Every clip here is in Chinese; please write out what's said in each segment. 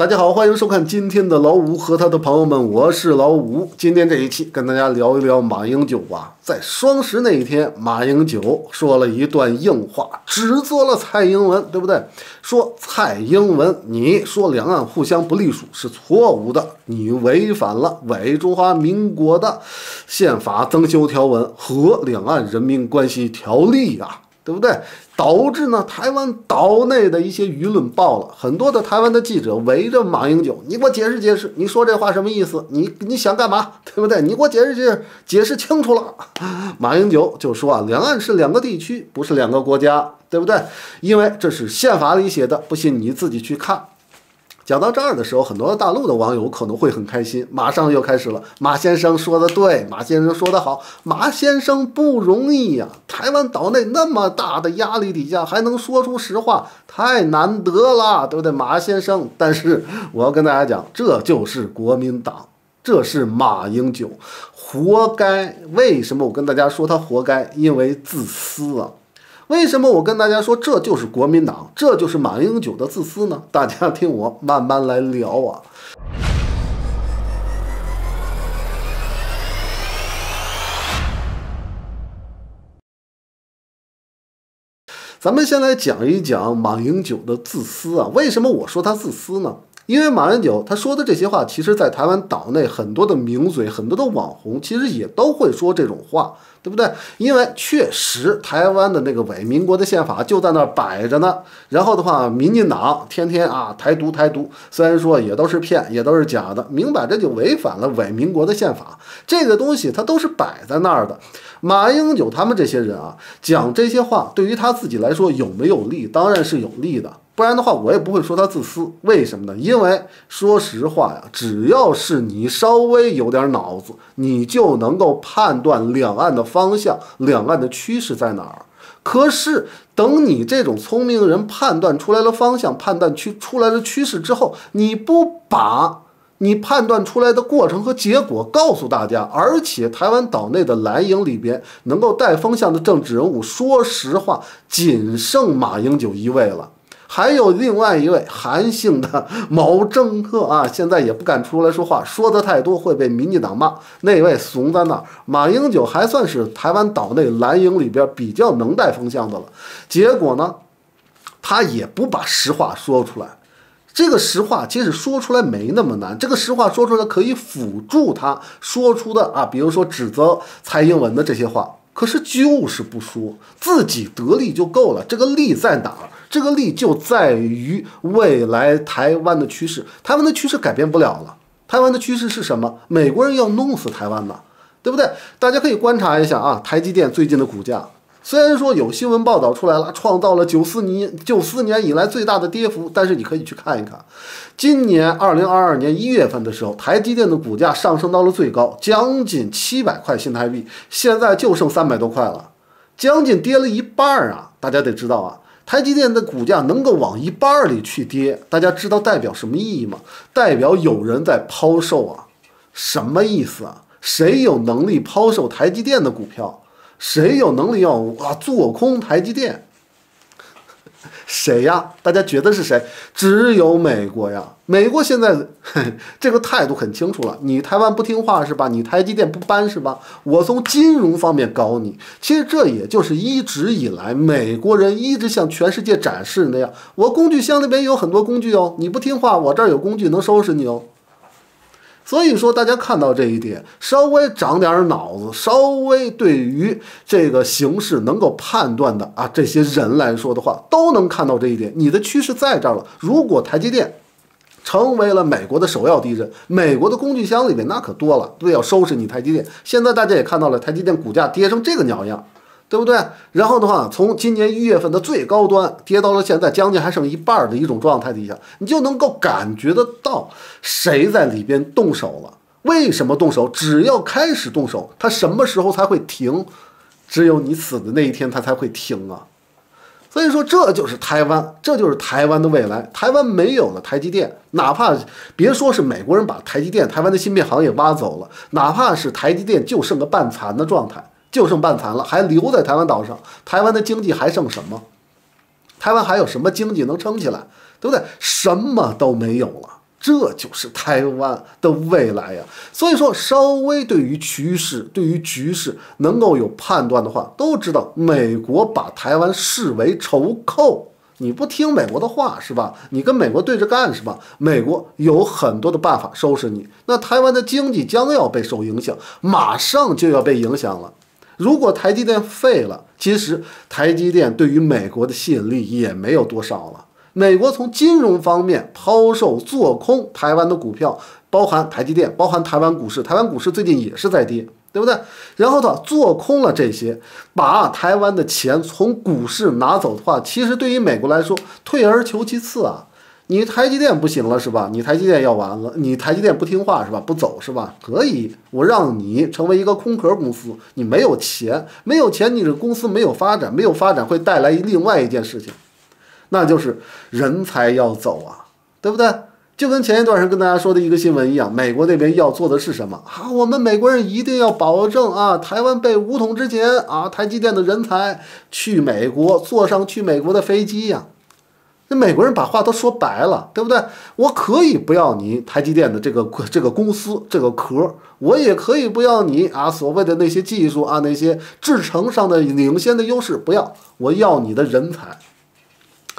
大家好，欢迎收看今天的老五和他的朋友们，我是老五。今天这一期跟大家聊一聊马英九啊，在双十那一天，马英九说了一段硬话，指责了蔡英文，对不对？说蔡英文，你说两岸互相不隶属是错误的，你违反了《伪中华民国的宪法增修条文》和《两岸人民关系条例》啊。对不对？导致呢，台湾岛内的一些舆论爆了，很多的台湾的记者围着马英九，你给我解释解释，你说这话什么意思？你你想干嘛？对不对？你给我解释解释，解释清楚了。马英九就说啊，两岸是两个地区，不是两个国家，对不对？因为这是宪法里写的，不信你自己去看。讲到这儿的时候，很多大陆的网友可能会很开心，马上又开始了。马先生说的对，马先生说的好，马先生不容易呀。台湾岛内那么大的压力底下，还能说出实话，太难得了，对不对，马先生？但是我要跟大家讲，这就是国民党，这是马英九，活该。为什么我跟大家说他活该？因为自私啊。为什么我跟大家说这就是国民党，这就是马英九的自私呢？大家听我慢慢来聊啊。咱们先来讲一讲马英九的自私啊。为什么我说他自私呢？因为马英九他说的这些话，其实在台湾岛内很多的名嘴、很多的网红，其实也都会说这种话。对不对？因为确实台湾的那个伪民国的宪法就在那儿摆着呢。然后的话，民进党天天啊台独台独，虽然说也都是骗，也都是假的，明摆着就违反了伪民国的宪法。这个东西它都是摆在那儿的。马英九他们这些人啊，讲这些话对于他自己来说有没有利？当然是有利的。不然的话，我也不会说他自私。为什么呢？因为说实话呀，只要是你稍微有点脑子，你就能够判断两岸的方向、两岸的趋势在哪儿。可是，等你这种聪明人判断出来了方向、判断趋出来的趋势之后，你不把你判断出来的过程和结果告诉大家，而且台湾岛内的蓝营里边能够带风向的政治人物，说实话，仅剩马英九一位了。还有另外一位韩姓的某政客啊，现在也不敢出来说话，说的太多会被民进党骂。那位怂在那儿，马英九还算是台湾岛内蓝营里边比较能带风向的了。结果呢，他也不把实话说出来。这个实话其实说出来没那么难，这个实话说出来可以辅助他说出的啊，比如说指责蔡英文的这些话。可是就是不说，自己得利就够了。这个利在哪儿？这个利就在于未来台湾的趋势。台湾的趋势改变不了了。台湾的趋势是什么？美国人要弄死台湾呢，对不对？大家可以观察一下啊，台积电最近的股价。虽然说有新闻报道出来了，创造了九四年九四年以来最大的跌幅，但是你可以去看一看，今年二零二二年一月份的时候，台积电的股价上升到了最高，将近七百块新台币，现在就剩三百多块了，将近跌了一半啊！大家得知道啊，台积电的股价能够往一半儿里去跌，大家知道代表什么意义吗？代表有人在抛售啊！什么意思啊？谁有能力抛售台积电的股票？谁有能力要啊做空台积电？谁呀？大家觉得是谁？只有美国呀！美国现在 这个态度很清楚了，你台湾不听话是吧？你台积电不搬是吧？我从金融方面搞你。其实这也就是一直以来美国人一直向全世界展示那样，我工具箱里边有很多工具哦，你不听话，我这儿有工具能收拾你哦。所以说，大家看到这一点，稍微长点脑子，稍微对于这个形势能够判断的啊，这些人来说的话，都能看到这一点。你的趋势在这儿了。如果台积电成为了美国的首要敌人，美国的工具箱里面那可多了，都要收拾你台积电。现在大家也看到了，台积电股价跌成这个鸟样。对不对？然后的话，从今年一月份的最高端跌到了现在将近还剩一半的一种状态底下，你就能够感觉得到谁在里边动手了。为什么动手？只要开始动手，他什么时候才会停？只有你死的那一天，他才会停啊！所以说，这就是台湾，这就是台湾的未来。台湾没有了台积电，哪怕别说是美国人把台积电、台湾的芯片行业挖走了，哪怕是台积电就剩个半残的状态。就剩半残了，还留在台湾岛上，台湾的经济还剩什么？台湾还有什么经济能撑起来？对不对？什么都没有了，这就是台湾的未来呀。所以说，稍微对于趋势、对于局势能够有判断的话，都知道美国把台湾视为仇寇。你不听美国的话是吧？你跟美国对着干是吧？美国有很多的办法收拾你。那台湾的经济将要被受影响，马上就要被影响了。如果台积电废了，其实台积电对于美国的吸引力也没有多少了。美国从金融方面抛售做空台湾的股票，包含台积电，包含台湾股市。台湾股市最近也是在跌。对不对？然后呢，做空了这些，把台湾的钱从股市拿走的话，其实对于美国来说，退而求其次啊。你台积电不行了是吧？你台积电要完了，你台积电不听话是吧？不走是吧？可以，我让你成为一个空壳公司，你没有钱，没有钱，你的公司没有发展，没有发展会带来另外一件事情，那就是人才要走啊，对不对？就跟前一段时间跟大家说的一个新闻一样，美国那边要做的是什么啊？我们美国人一定要保证啊，台湾被武统之前啊，台积电的人才去美国，坐上去美国的飞机呀。那美国人把话都说白了，对不对？我可以不要你台积电的这个这个公司这个壳，我也可以不要你啊所谓的那些技术啊那些制程上的领先的优势，不要，我要你的人才。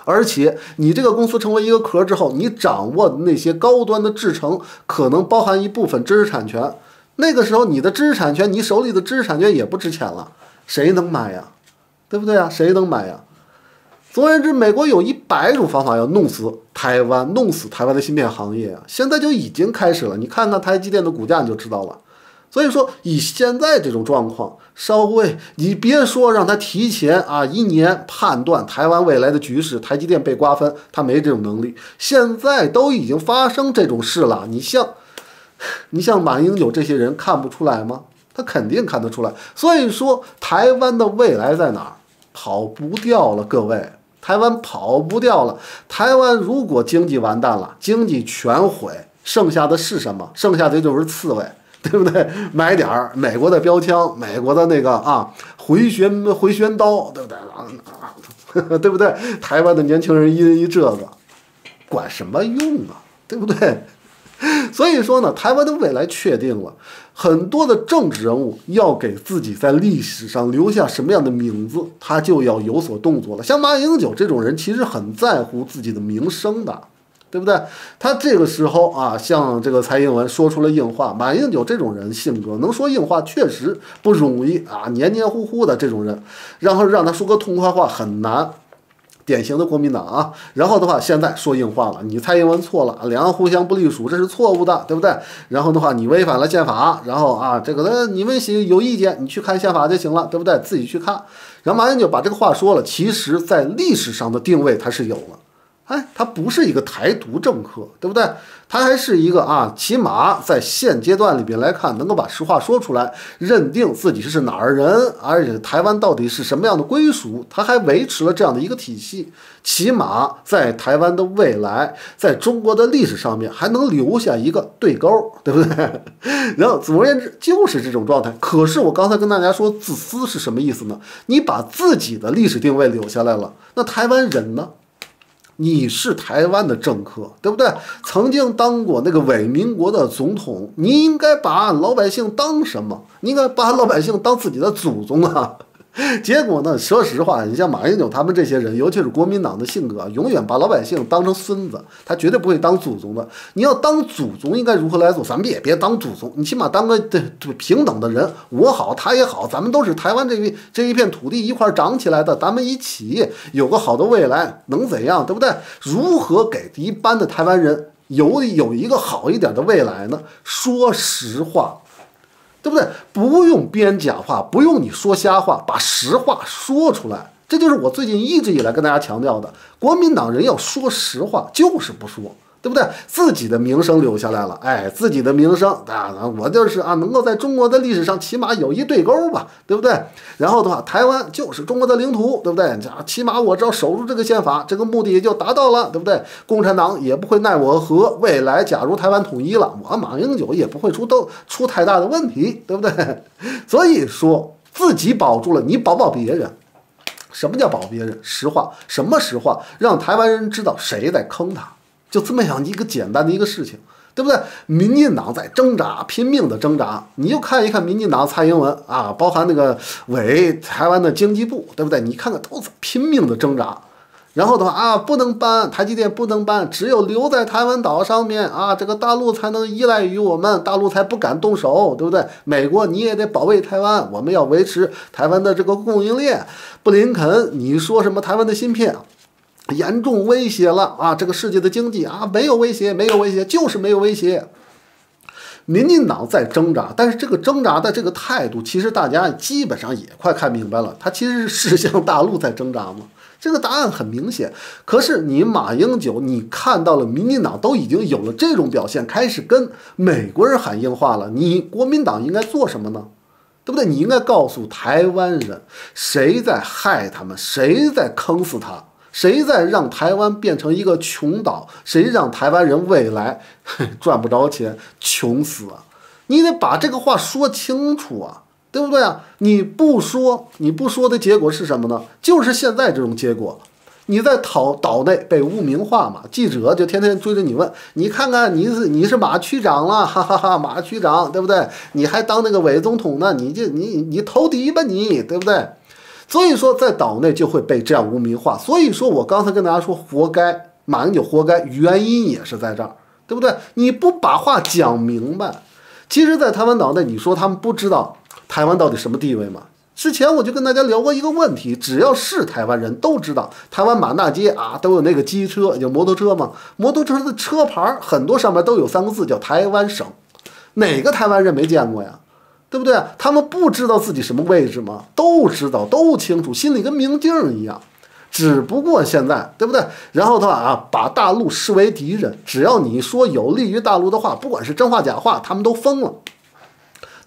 而且你这个公司成为一个壳之后，你掌握的那些高端的制程，可能包含一部分知识产权。那个时候，你的知识产权，你手里的知识产权也不值钱了，谁能买呀？对不对呀？谁能买呀？总而言之，美国有一百种方法要弄死台湾，弄死台湾的芯片行业啊！现在就已经开始了，你看看台积电的股价，你就知道了。所以说，以现在这种状况，稍微你别说让他提前啊一年判断台湾未来的局势，台积电被瓜分，他没这种能力。现在都已经发生这种事了，你像你像马英九这些人看不出来吗？他肯定看得出来。所以说，台湾的未来在哪儿？跑不掉了，各位，台湾跑不掉了。台湾如果经济完蛋了，经济全毁，剩下的是什么？剩下的就是刺猬。对不对？买点儿美国的标枪，美国的那个啊回旋回旋刀，对不对？啊，对不对？台湾的年轻人一人一这个，管什么用啊？对不对？所以说呢，台湾的未来确定了，很多的政治人物要给自己在历史上留下什么样的名字，他就要有所动作了。像马英九这种人，其实很在乎自己的名声的。对不对？他这个时候啊，像这个蔡英文说出了硬话，马英九这种人性格能说硬话确实不容易啊，黏黏糊糊的这种人，然后让他说个痛快话很难，典型的国民党啊。然后的话，现在说硬话了，你蔡英文错了，两岸互相不隶属，这是错误的，对不对？然后的话，你违反了宪法，然后啊，这个呢，你们有意见，你去看宪法就行了，对不对？自己去看。然后马英九把这个话说了，其实在历史上的定位它是有了。哎，他不是一个台独政客，对不对？他还是一个啊，起码在现阶段里边来看，能够把实话说出来，认定自己是哪儿人，而且台湾到底是什么样的归属，他还维持了这样的一个体系，起码在台湾的未来，在中国的历史上面还能留下一个对勾，对不对？然后总而言之就是这种状态。可是我刚才跟大家说，自私是什么意思呢？你把自己的历史定位留下来了，那台湾人呢？你是台湾的政客，对不对？曾经当过那个伪民国的总统，你应该把老百姓当什么？你应该把老百姓当自己的祖宗啊！结果呢？说实话，你像马英九他们这些人，尤其是国民党的性格，永远把老百姓当成孙子，他绝对不会当祖宗的。你要当祖宗，应该如何来做？咱们也别当祖宗，你起码当个对平等的人，我好他也好，咱们都是台湾这一这一片土地一块长起来的，咱们一起有个好的未来，能怎样？对不对？如何给一般的台湾人有有一个好一点的未来呢？说实话。对不对？不用编假话，不用你说瞎话，把实话说出来。这就是我最近一直以来跟大家强调的：国民党人要说实话，就是不说。对不对？自己的名声留下来了，哎，自己的名声啊，我就是啊，能够在中国的历史上起码有一对勾吧，对不对？然后的话，台湾就是中国的领土，对不对？起码我只要守住这个宪法，这个目的也就达到了，对不对？共产党也不会奈我何。未来假如台湾统一了，我马英九也不会出都出太大的问题，对不对？所以说，自己保住了，你保保别人。什么叫保别人？实话，什么实话？让台湾人知道谁在坑他。就这么样一个简单的一个事情，对不对？民进党在挣扎，拼命的挣扎。你就看一看民进党蔡英文啊，包含那个委台湾的经济部，对不对？你看看都在拼命的挣扎。然后的话啊，不能搬台积电，不能搬，只有留在台湾岛上面啊，这个大陆才能依赖于我们，大陆才不敢动手，对不对？美国你也得保卫台湾，我们要维持台湾的这个供应链。布林肯，你说什么台湾的芯片严重威胁了啊？这个世界的经济啊，没有威胁，没有威胁，就是没有威胁。民进党在挣扎，但是这个挣扎的这个态度，其实大家基本上也快看明白了，他其实是向大陆在挣扎嘛。这个答案很明显，可是你马英九，你看到了民进党都已经有了这种表现，开始跟美国人喊硬话了。你国民党应该做什么呢？对不对？你应该告诉台湾人，谁在害他们，谁在坑死他，谁在让台湾变成一个穷岛，谁让台湾人未来 赚不着钱，穷死啊！你得把这个话说清楚啊！对不对啊？你不说，你不说的结果是什么呢？就是现在这种结果。你在岛岛内被污名化嘛？记者就天天追着你问，你看看你是你是马区长了，哈哈哈，马区长对不对？你还当那个伪总统呢？你就你你投敌吧你，对不对？所以说在岛内就会被这样污名化。所以说我刚才跟大家说，活该，马英九活该，原因也是在这儿，对不对？你不把话讲明白，其实，在台湾岛内，你说他们不知道。台湾到底什么地位吗？之前我就跟大家聊过一个问题，只要是台湾人都知道，台湾满大街啊都有那个机车，有摩托车嘛。摩托车的车牌很多上面都有三个字，叫台湾省。哪个台湾人没见过呀？对不对？他们不知道自己什么位置吗？都知道，都清楚，心里跟明镜一样。只不过现在，对不对？然后的话啊，把大陆视为敌人，只要你说有利于大陆的话，不管是真话假话，他们都疯了。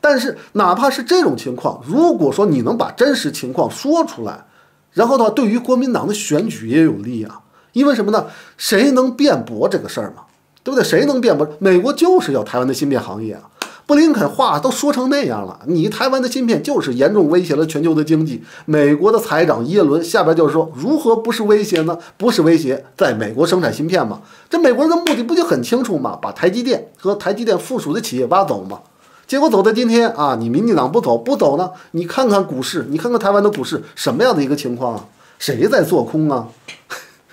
但是，哪怕是这种情况，如果说你能把真实情况说出来，然后的话，对于国民党的选举也有利啊。因为什么呢？谁能辩驳这个事儿嘛？对不对？谁能辩驳？美国就是要台湾的芯片行业啊。布林肯话都说成那样了，你台湾的芯片就是严重威胁了全球的经济。美国的财长耶伦下边就是说，如何不是威胁呢？不是威胁，在美国生产芯片嘛？这美国人的目的不就很清楚吗？把台积电和台积电附属的企业挖走嘛？结果走到今天啊，你民进党不走不走呢？你看看股市，你看看台湾的股市什么样的一个情况啊？谁在做空啊？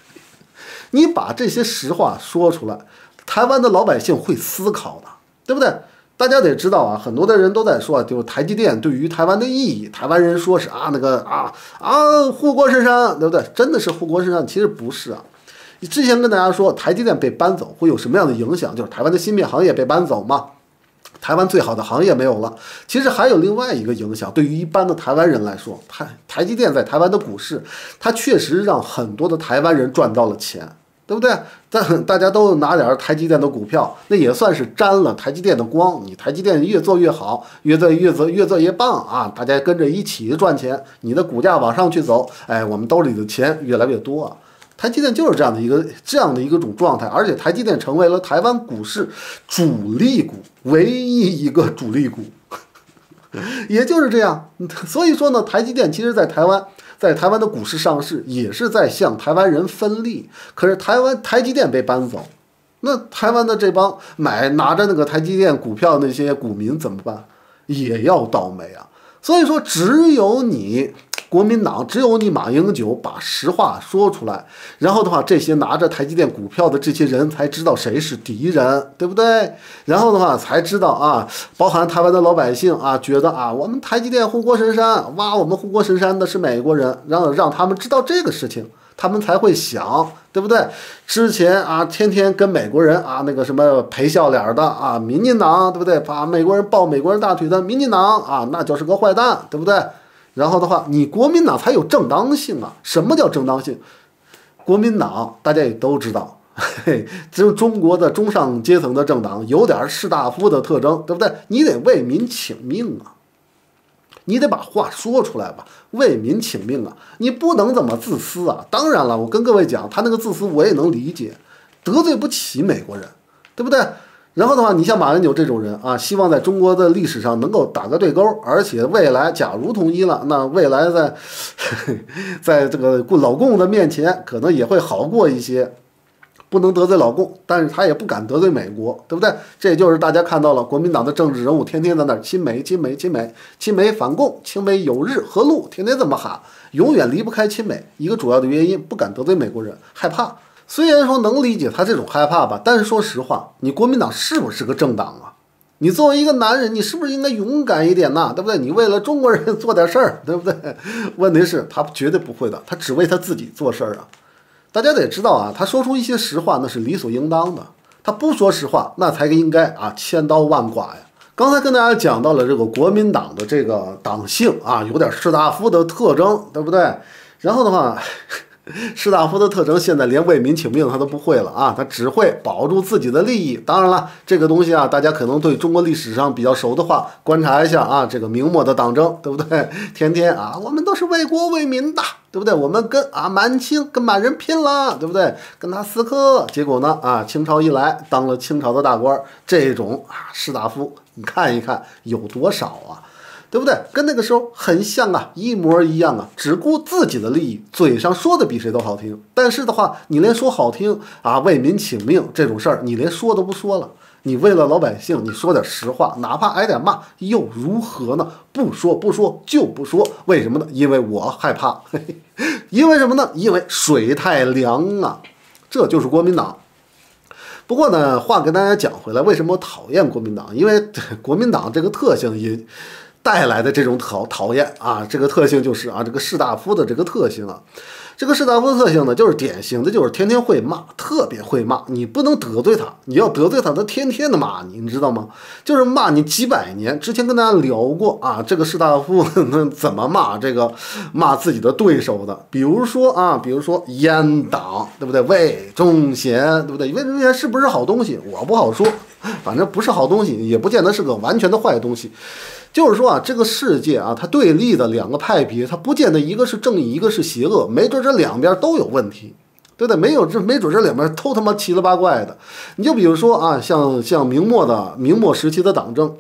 你把这些实话说出来，台湾的老百姓会思考的，对不对？大家得知道啊，很多的人都在说，就是台积电对于台湾的意义。台湾人说是啊，那个啊啊护国神山，对不对？真的是护国神山？其实不是啊。你之前跟大家说，台积电被搬走会有什么样的影响？就是台湾的芯片行业被搬走嘛。台湾最好的行业没有了，其实还有另外一个影响。对于一般的台湾人来说，台台积电在台湾的股市，它确实让很多的台湾人赚到了钱，对不对？但大家都拿点台积电的股票，那也算是沾了台积电的光。你台积电越做越好，越做越做越做越棒啊！大家跟着一起赚钱，你的股价往上去走，哎，我们兜里的钱越来越多啊。台积电就是这样的一个这样的一个种状态，而且台积电成为了台湾股市主力股，唯一一个主力股，也就是这样。所以说呢，台积电其实在台湾，在台湾的股市上市，也是在向台湾人分利。可是台湾台积电被搬走，那台湾的这帮买拿着那个台积电股票那些股民怎么办？也要倒霉啊！所以说，只有你。国民党只有你马英九把实话说出来，然后的话，这些拿着台积电股票的这些人才知道谁是敌人，对不对？然后的话才知道啊，包含台湾的老百姓啊，觉得啊，我们台积电护国神山，挖，我们护国神山的是美国人，让让他们知道这个事情，他们才会想，对不对？之前啊，天天跟美国人啊那个什么赔笑脸的啊，民进党，对不对？把美国人抱美国人大腿的民进党啊，那就是个坏蛋，对不对？然后的话，你国民党才有正当性啊！什么叫正当性？国民党大家也都知道，嘿，只有中国的中上阶层的政党，有点士大夫的特征，对不对？你得为民请命啊！你得把话说出来吧，为民请命啊！你不能这么自私啊！当然了，我跟各位讲，他那个自私我也能理解，得罪不起美国人，对不对？然后的话，你像马英九这种人啊，希望在中国的历史上能够打个对勾，而且未来假如统一了，那未来在，在这个老共的面前可能也会好过一些。不能得罪老共，但是他也不敢得罪美国，对不对？这就是大家看到了国民党的政治人物天天在那儿亲美、亲美、亲美、亲美反共、亲美有日和路，天天这么喊，永远离不开亲美。一个主要的原因，不敢得罪美国人，害怕。虽然说能理解他这种害怕吧，但是说实话，你国民党是不是个政党啊？你作为一个男人，你是不是应该勇敢一点呐？对不对？你为了中国人做点事儿，对不对？问题是，他绝对不会的，他只为他自己做事儿啊。大家得知道啊，他说出一些实话那是理所应当的，他不说实话那才应该啊千刀万剐呀。刚才跟大家讲到了这个国民党的这个党性啊，有点士大夫的特征，对不对？然后的话。士大夫的特征，现在连为民请命他都不会了啊！他只会保住自己的利益。当然了，这个东西啊，大家可能对中国历史上比较熟的话，观察一下啊，这个明末的党争，对不对？天天啊，我们都是为国为民的，对不对？我们跟啊满清跟满人拼了，对不对？跟他死磕，结果呢啊，清朝一来，当了清朝的大官，这种啊士大夫，你看一看有多少啊？对不对？跟那个时候很像啊，一模一样啊，只顾自己的利益，嘴上说的比谁都好听。但是的话，你连说好听啊，为民请命这种事儿，你连说都不说了。你为了老百姓，你说点实话，哪怕挨点骂又如何呢？不说不说就不说，为什么呢？因为我害怕。因为什么呢？因为水太凉啊。这就是国民党。不过呢，话跟大家讲回来，为什么我讨厌国民党？因为国民党这个特性也。带来的这种讨讨厌啊，这个特性就是啊，这个士大夫的这个特性啊，这个士大夫的特性呢，就是典型的，就是天天会骂，特别会骂。你不能得罪他，你要得罪他，他天天的骂你，你知道吗？就是骂你几百年。之前跟大家聊过啊，这个士大夫那怎么骂这个骂自己的对手的？比如说啊，比如说阉党，对不对？魏忠贤，对不对？魏忠贤是不是好东西？我不好说，反正不是好东西，也不见得是个完全的坏东西。就是说啊，这个世界啊，它对立的两个派别，它不见得一个是正义，一个是邪恶，没准这两边都有问题，对不对？没有这，没准这两边都他妈奇了八怪的。你就比如说啊，像像明末的明末时期的党争，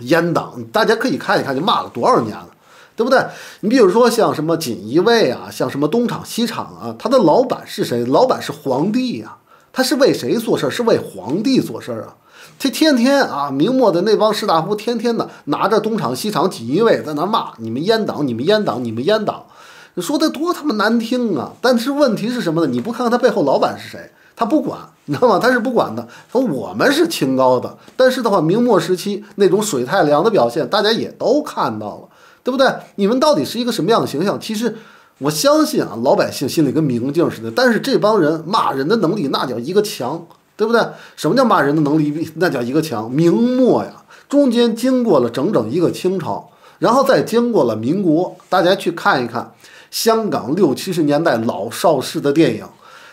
阉党，大家可以看一看，就骂了多少年了，对不对？你比如说像什么锦衣卫啊，像什么东厂西厂啊，他的老板是谁？老板是皇帝呀，他是为谁做事？是为皇帝做事啊。这天天啊，明末的那帮士大夫天天的拿着东厂西厂锦衣卫在那骂你们阉党，你们阉党，你们阉党，说的多他妈难听啊！但是问题是什么呢？你不看看他背后老板是谁，他不管，你知道吗？他是不管的。说我们是清高的，但是的话，明末时期那种水太凉的表现，大家也都看到了，对不对？你们到底是一个什么样的形象？其实我相信啊，老百姓心里跟明镜似的，但是这帮人骂人的能力那叫一个强。对不对？什么叫骂人的能力？那叫一个强。明末呀，中间经过了整整一个清朝，然后再经过了民国。大家去看一看香港六七十年代老邵氏的电影，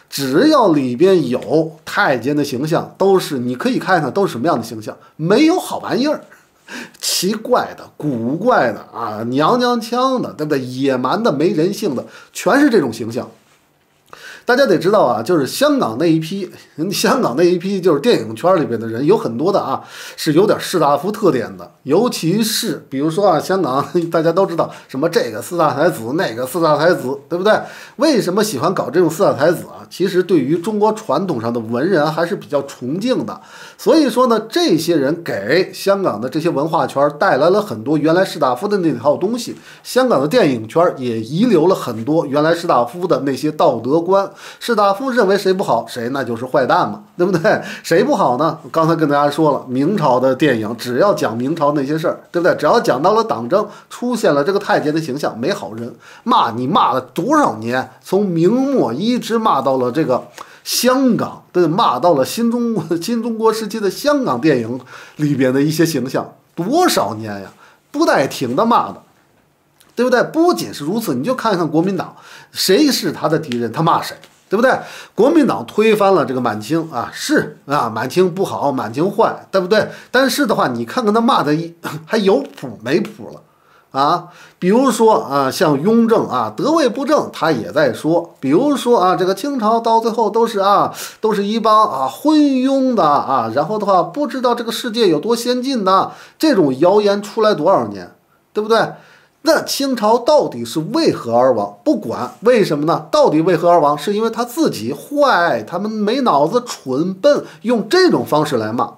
只要里边有太监的形象，都是你可以看看都是什么样的形象，没有好玩意儿，奇怪的、古怪的啊，娘娘腔的，对不对？野蛮的、没人性的，全是这种形象。大家得知道啊，就是香港那一批，香港那一批就是电影圈里边的人，有很多的啊，是有点士大夫特点的。尤其是比如说啊，香港 大家都知道什么这个四大才子，那个四大才子，对不对？为什么喜欢搞这种四大才子啊？其实对于中国传统上的文人还是比较崇敬的。所以说呢，这些人给香港的这些文化圈带来了很多原来士大夫的那套东西。香港的电影圈也遗留了很多原来士大夫的那些道德观。士大夫认为谁不好，谁那就是坏蛋嘛，对不对？谁不好呢？刚才跟大家说了，明朝的电影只要讲明朝那些事儿，对不对？只要讲到了党争，出现了这个太监的形象，没好人，骂你骂了多少年？从明末一直骂到了这个香港，对，骂到了新中国新中国时期的香港电影里边的一些形象，多少年呀？不带停的骂的。对不对？不仅是如此，你就看看国民党，谁是他的敌人，他骂谁，对不对？国民党推翻了这个满清啊，是啊，满清不好，满清坏，对不对？但是的话，你看看他骂的 还有谱没谱了啊？比如说啊，像雍正啊，得位不正，他也在说。比如说啊，这个清朝到最后都是啊，都是一帮啊昏庸的啊，然后的话不知道这个世界有多先进的这种谣言出来多少年，对不对？那清朝到底是为何而亡？不管为什么呢？到底为何而亡？是因为他自己坏，他们没脑子、蠢笨，用这种方式来骂。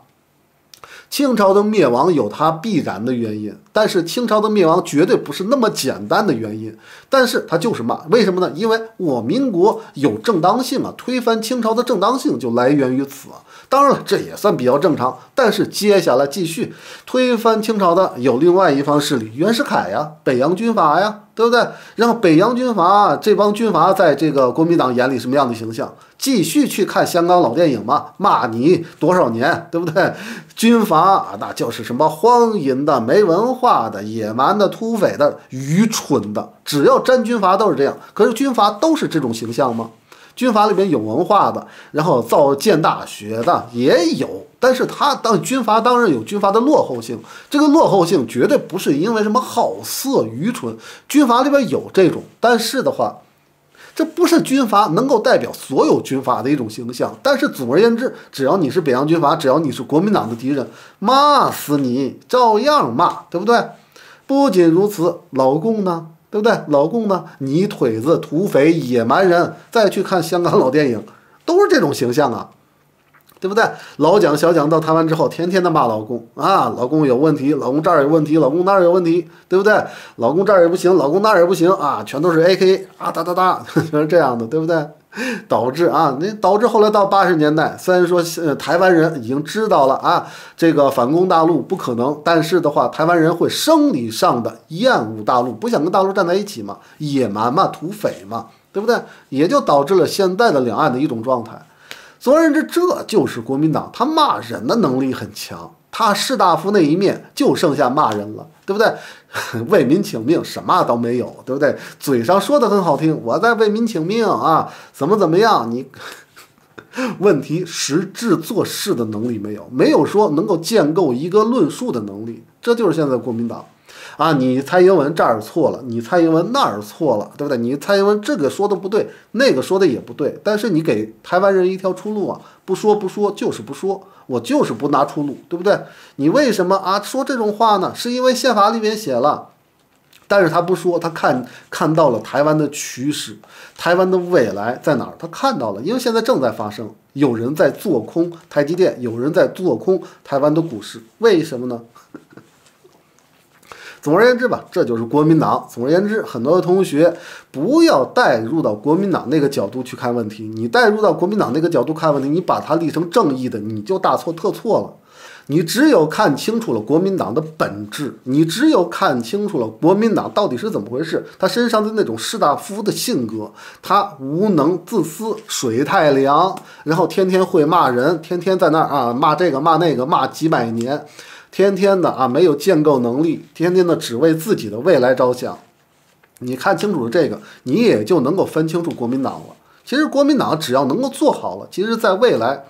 清朝的灭亡有它必然的原因，但是清朝的灭亡绝对不是那么简单的原因。但是它就是骂，为什么呢？因为我民国有正当性啊，推翻清朝的正当性就来源于此。当然了，这也算比较正常。但是接下来继续推翻清朝的有另外一方势力，袁世凯呀，北洋军阀呀。对不对？然后北洋军阀这帮军阀在这个国民党眼里什么样的形象？继续去看香港老电影嘛，骂你多少年，对不对？军阀啊，那就是什么荒淫的、没文化的、野蛮的、土匪的、愚蠢的，只要沾军阀都是这样。可是军阀都是这种形象吗？军阀里边有文化的，然后造建大学的也有，但是他当军阀当然有军阀的落后性，这个落后性绝对不是因为什么好色愚蠢，军阀里边有这种，但是的话，这不是军阀能够代表所有军阀的一种形象。但是总而言之，只要你是北洋军阀，只要你是国民党的敌人，骂死你照样骂，对不对？不仅如此，老共呢？对不对？老共呢？泥腿子、土匪、野蛮人，再去看香港老电影，都是这种形象啊，对不对？老蒋、小蒋到台湾之后，天天的骂老共啊，老共有问题，老共这儿有问题，老共那儿有问题，对不对？老共这儿也不行，老共那儿也不行啊，全都是 AK 啊哒哒哒，全是这样的，对不对？导致啊，那导致后来到八十年代，虽然说呃台湾人已经知道了啊，这个反攻大陆不可能，但是的话，台湾人会生理上的厌恶大陆，不想跟大陆站在一起嘛，野蛮嘛，土匪嘛，对不对？也就导致了现在的两岸的一种状态。总而言之，这就是国民党，他骂人的能力很强。他士大夫那一面就剩下骂人了，对不对？为民请命什么都没有，对不对？嘴上说的很好听，我在为民请命啊，怎么怎么样？你 问题实质做事的能力没有，没有说能够建构一个论述的能力，这就是现在国民党。啊，你蔡英文这儿错了，你蔡英文那儿错了，对不对？你蔡英文这个说的不对，那个说的也不对，但是你给台湾人一条出路啊，不说不说就是不说，我就是不拿出路，对不对？你为什么啊说这种话呢？是因为宪法里面写了，但是他不说，他看看到了台湾的趋势，台湾的未来在哪儿？他看到了，因为现在正在发生，有人在做空台积电，有人在做空台湾的股市，为什么呢？总而言之吧，这就是国民党。总而言之，很多的同学不要带入到国民党那个角度去看问题。你带入到国民党那个角度看问题，你把它立成正义的，你就大错特错了。你只有看清楚了国民党的本质，你只有看清楚了国民党到底是怎么回事，他身上的那种士大夫的性格，他无能、自私、水太凉，然后天天会骂人，天天在那儿啊骂这个骂那个，骂几百年。天天的啊，没有建构能力，天天的只为自己的未来着想。你看清楚了这个，你也就能够分清楚国民党了。其实国民党只要能够做好了，其实在未来，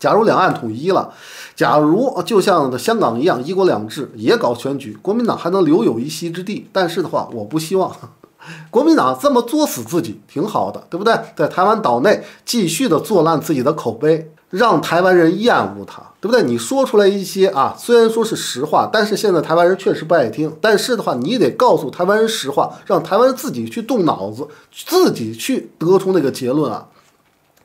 假如两岸统一了，假如就像香港一样一国两制也搞选举，国民党还能留有一席之地。但是的话，我不希望 国民党这么作死自己，挺好的，对不对？在台湾岛内继续的做烂自己的口碑。让台湾人厌恶他，对不对？你说出来一些啊，虽然说是实话，但是现在台湾人确实不爱听。但是的话，你得告诉台湾人实话，让台湾人自己去动脑子，自己去得出那个结论啊。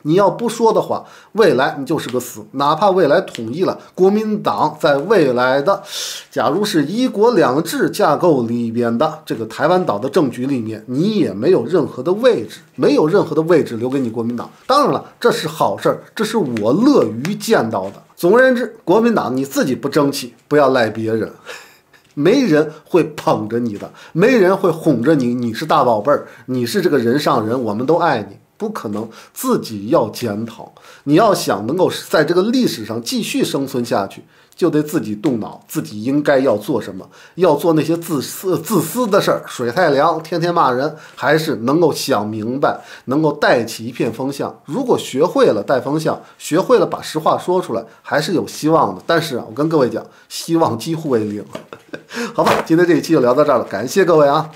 你要不说的话，未来你就是个死。哪怕未来统一了，国民党在未来的，假如是一国两制架构里边的这个台湾岛的政局里面，你也没有任何的位置，没有任何的位置留给你国民党。当然了，这是好事儿，这是我乐于见到的。总而言之，国民党你自己不争气，不要赖别人，没人会捧着你的，没人会哄着你，你是大宝贝儿，你是这个人上人，我们都爱你。不可能，自己要检讨。你要想能够在这个历史上继续生存下去，就得自己动脑，自己应该要做什么？要做那些自私自私的事儿，水太凉，天天骂人，还是能够想明白，能够带起一片风向？如果学会了带风向，学会了把实话说出来，还是有希望的。但是啊，我跟各位讲，希望几乎为零。好吧，今天这一期就聊到这儿了，感谢各位啊。